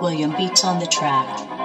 William Beats on the track.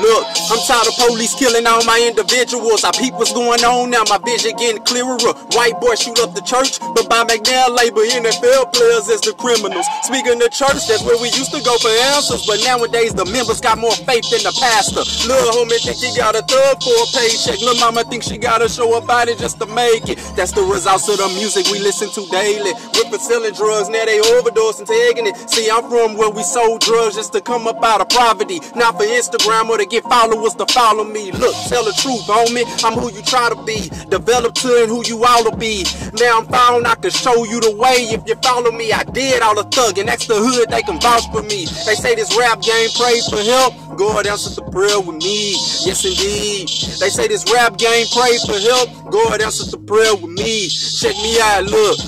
Look, I'm tired of police killing all my individuals. I peep what's going on now, my vision getting clearer. White boys shoot up the church, but Bob McNair label NFL players as the criminals. Speaking of church, that's where we used to go for answers, but nowadays the members got more faith than the pastor. Little homie think he got a thug for a paycheck. Little mama think she gotta show her body just to make it. That's the results of the music we listen to daily. We're selling drugs, now they overdose and taking it. See, I'm from where we sold drugs just to come up out of poverty. Not for Instagram or to get followers to follow me. Look, tell the truth, homie. I'm who you try to be. Develop to and who you all to be. Now I'm found, I can show you the way. If you follow me, I did all the thugging. That's the hood, they can vouch for me. They say this rap game prays for help. God answers the prayer with me. Yes, indeed. They say this rap game prays for help. God answers the prayer with me. Check me out, look.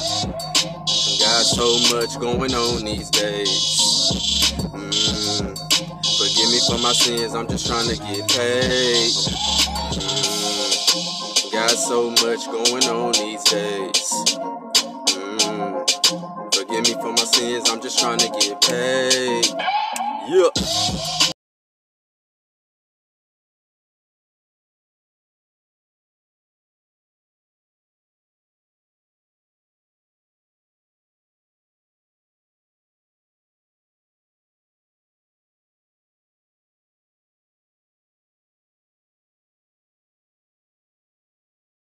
Got so much going on these days. Mm. For my sins, I'm just trying to get paid. Mm, got so much going on these days. Mm, forgive me for my sins, I'm just trying to get paid. Yeah.